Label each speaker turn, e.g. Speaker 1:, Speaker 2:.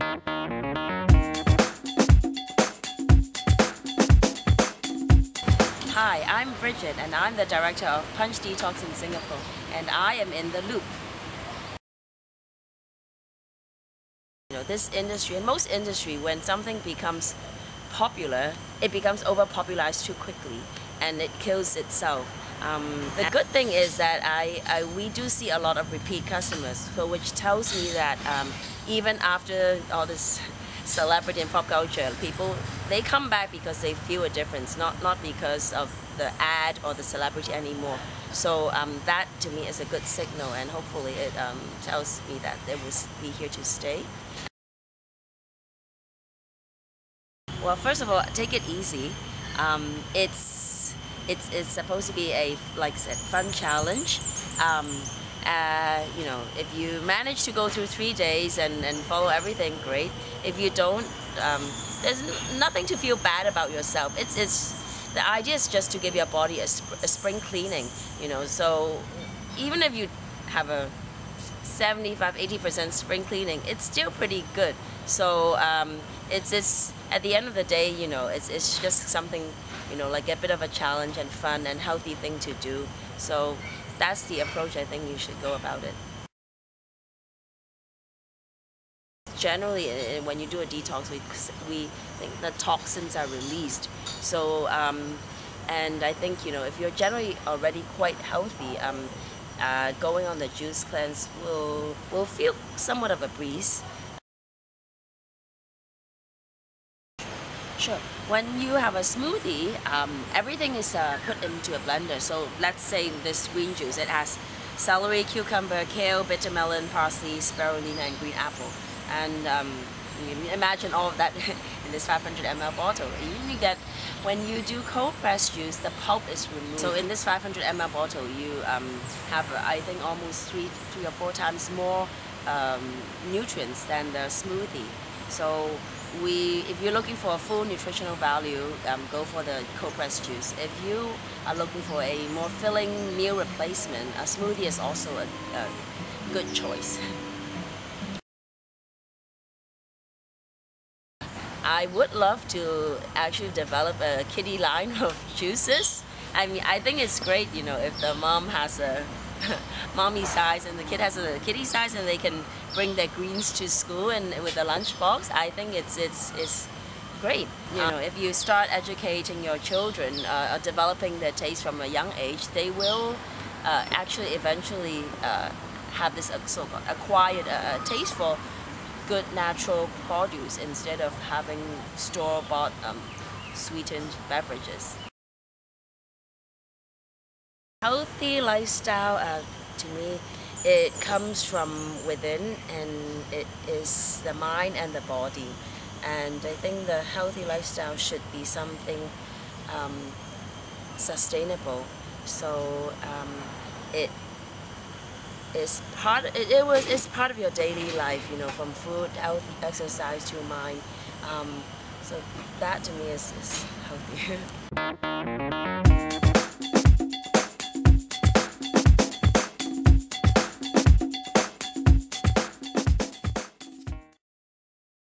Speaker 1: Hi, I'm Bridget and I'm the director of Punch Detox in Singapore and I am in the loop. You know, this industry and most industry when something becomes popular, it becomes overpopularized too quickly and it kills itself. Um, the good thing is that I, I, we do see a lot of repeat customers, so which tells me that um, even after all this celebrity and pop culture, people they come back because they feel a difference, not not because of the ad or the celebrity anymore. So um, that to me is a good signal, and hopefully it um, tells me that they will be here to stay. Well, first of all, take it easy. Um, it's it's it's supposed to be a like said, fun challenge. Um, uh, you know, if you manage to go through three days and, and follow everything, great. If you don't, um, there's nothing to feel bad about yourself. It's, it's, the idea is just to give your body a, sp a spring cleaning, you know, so even if you have a 75 80% spring cleaning it's still pretty good so um, it's, it's at the end of the day you know it's, it's just something you know like a bit of a challenge and fun and healthy thing to do so that's the approach I think you should go about it. Generally, when you do a detox, we, we think the toxins are released. So, um, and I think, you know, if you're generally already quite healthy, um, uh, going on the juice cleanse will, will feel somewhat of a breeze. Sure. When you have a smoothie, um, everything is uh, put into a blender. So let's say this green juice, it has celery, cucumber, kale, bitter melon, parsley, spirulina, and green apple. And um, imagine all of that in this 500 ml bottle. You get, when you do cold press juice, the pulp is removed. So in this 500 ml bottle, you um, have, I think, almost three, three or four times more um, nutrients than the smoothie. So we, if you're looking for a full nutritional value, um, go for the cold pressed juice. If you are looking for a more filling meal replacement, a smoothie is also a, a good choice. I would love to actually develop a kiddie line of juices. I mean, I think it's great, you know, if the mom has a mommy size and the kid has a kiddie size and they can bring their greens to school and with a lunchbox, I think it's it's it's great. You know, if you start educating your children, uh, developing their taste from a young age, they will uh, actually eventually uh, have this uh, so-called acquired uh, taste for good natural produce instead of having store-bought um, sweetened beverages. Healthy lifestyle, uh, to me, it comes from within and it is the mind and the body. And I think the healthy lifestyle should be something um, sustainable. So um, it is part. It, it, was. It's part of your daily life. You know, from food, healthy exercise to mind. Um, so that to me is, is healthy.